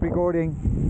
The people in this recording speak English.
recording.